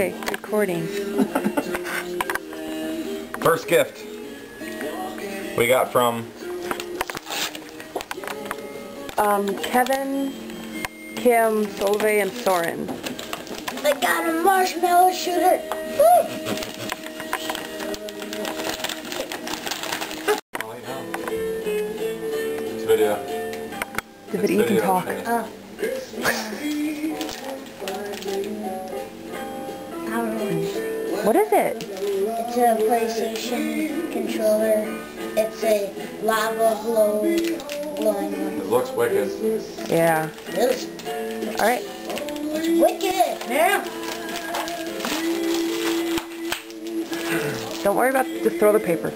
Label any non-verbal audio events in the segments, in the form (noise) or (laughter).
Okay, recording. First gift we got from Um, Kevin, Kim, Solveig, and Soren. I got a marshmallow shooter. Woo! this video. The This video you can video talk. It? It's a PlayStation controller. It's a lava glow glowing one. It looks wicked. Yeah. It is. Alright. It's wicked. Yeah. Don't worry about just throw the paper.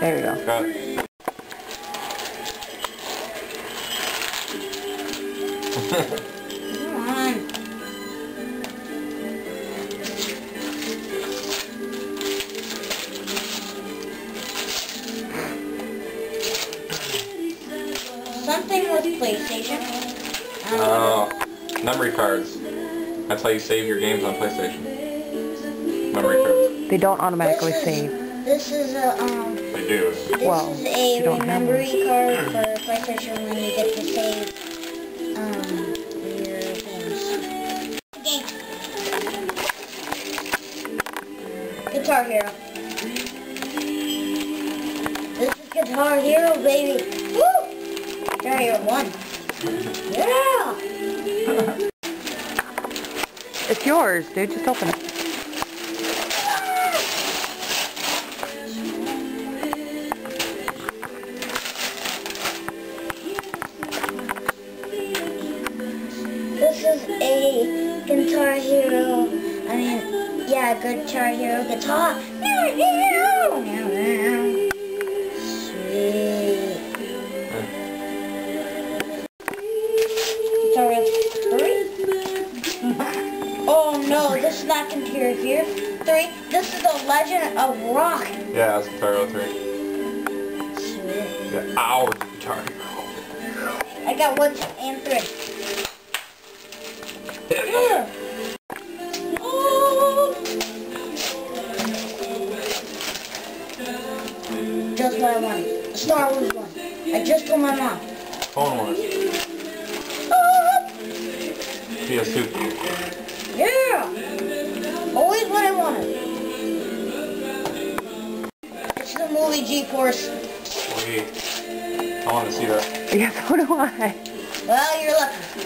There you go. Got it. Come (laughs) Something with PlayStation. I don't. Oh, memory cards. That's how you save your games on PlayStation. Memory cards. They don't automatically This is- save. This is a um. They do. This Well, is a you don't have memory card for PlayStation when you get to save um your games. Game. Guitar Hero. This is Guitar Hero, baby. One. Yeah. It's yours, dude. Just open it. This is a Guitar Hero. I mean, yeah, Guitar Hero guitar. Is not Guitar Hero three. This is the Legend of Rock. Yeah, that's Guitar Hero 3. Sweet. Yeah, our Guitar Hero. I got one and three. Just what I wanted. A Star Wars one. I just told my mom. Phone one. PS2. Yeah! Always what I wanted. It's the movie G-Force. Sweet. I want to see that. Yeah, so do I. Well, you're lucky.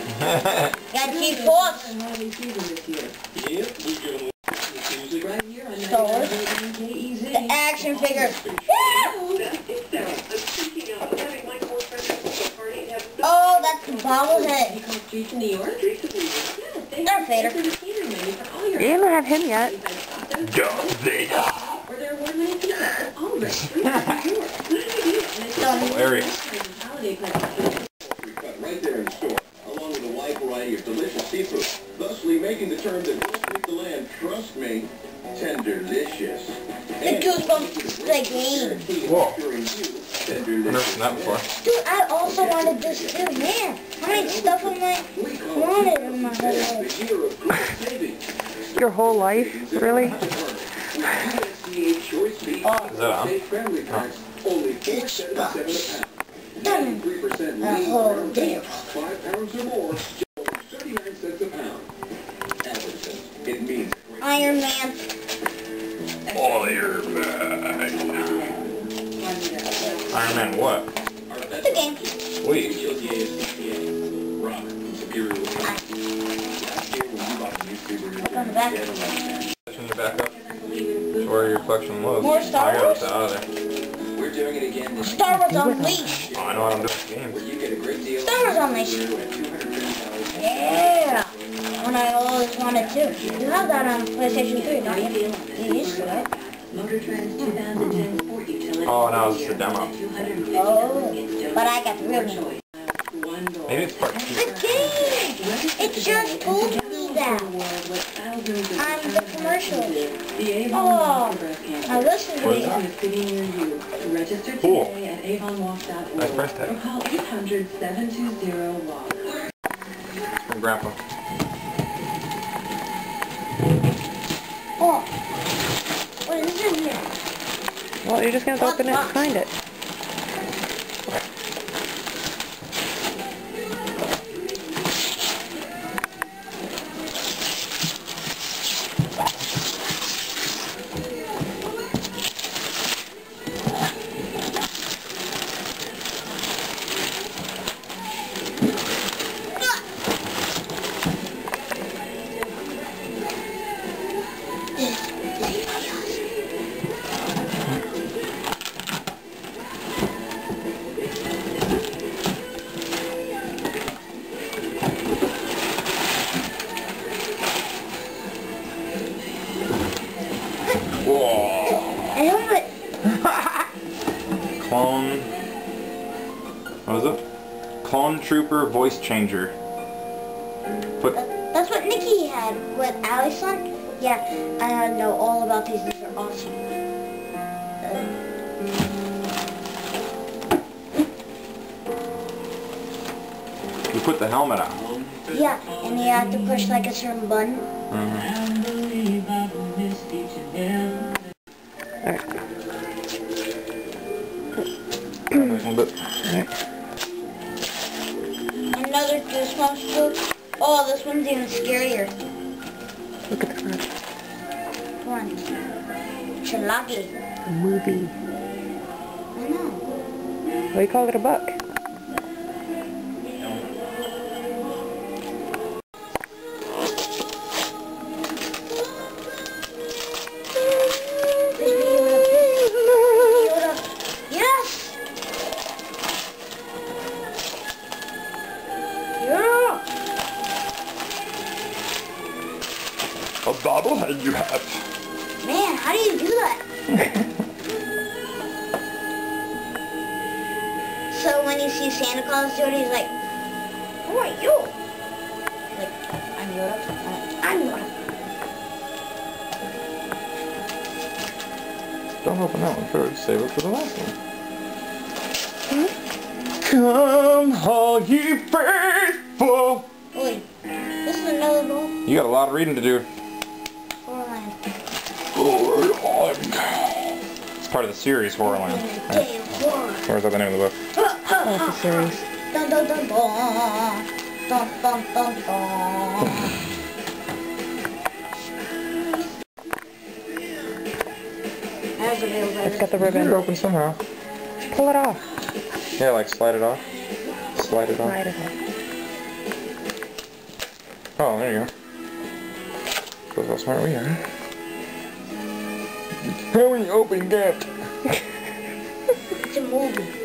Got G-Force. Star The action figures. (laughs) Oh, that's the bobblehead. Darth Vader. You don't have him yet. Darth Vader. (laughs) Hilarious. right there in store, along with a wide variety of delicious seafood, thusly making the term that will speak the land, trust me, tenderlicious. The Goosebumps, the game. Whoa. Tenderlicious. I've never seen that before. Dude, I also wanted this too. Man, I had stuff in my wanted in my head. The year of great savings. (laughs) Your whole life? Really? USDA choice beef. Oh, Is that on? State family packs, only four seventy-seven a pound. done. Three percent A lean whole farm five pounds or more, just thirty-nine Iron Man what? The game. Sweet. Rock, Superior. Last year when you bought a newspaper, Look on the back. Section your back up. It's where your collection was. More Star I gotta Wars? out of there. We're doing it again this Star Wars Unleashed. Oh, I know what I'm doing with games. where you get a great deal. Star Wars Unleashed. At $250. Yeah. When I always wanted to. You have that on PlayStation 3, don't you? You used to, right? Oh, no, it's the demo. Oh. But I got the real one. Maybe it's part two. The game! It just told me that. On the commercial. Oh. Now listen to What me. is Cool. today at avonwalk.org Nice price tag. or call 800-720-WALK. From Grandpa. Well, you're just gonna have to open it and find it. Trooper Voice Changer. Put. that's what Nikki had with Allison. Yeah, I know all about these. These are awesome. You put the helmet on. Yeah, and you have to push like a certain button. Mhm. (clears throat) Alright. A little one's even scarier. Look at the front. One. Chalagi. The movie. I know. What do you call it a book? When he sees Santa Claus do it, he's like, Who are you? Like, I'm Yoda. I'm Yoda. Don't open that one first. Save it for the last one. Come, all ye faithful. Wait, this is another book. You got a lot of reading to do. Horrorland. Horrorland. It's part of the series Horrorland. Right? Damn, horror. Or is that the name of the book? Oh, it's got the Better ribbon. open somehow. Pull it off. Yeah, like slide it off. Slide it off. Slide it off. Oh, there you go. Shows how smart we are. How we open that? It's a movie.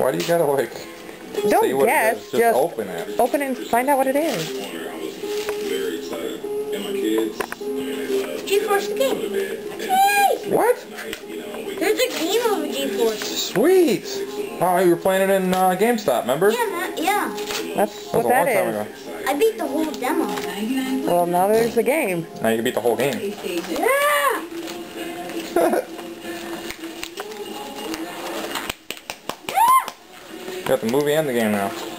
Why do you gotta like say Don't what guess. it is? Just, Just open it. open it and find out what it is. Very excited. And my kids, G-Force the game. Yay! What? There's a game of G-Force. Sweet! Oh, you were playing it in uh, GameStop, remember? Yeah, man, yeah. That's That was what a that long time ago. I beat the whole demo. Well, now there's the game. Now you can beat the whole game. Yeah! (laughs) got the movie and the game now.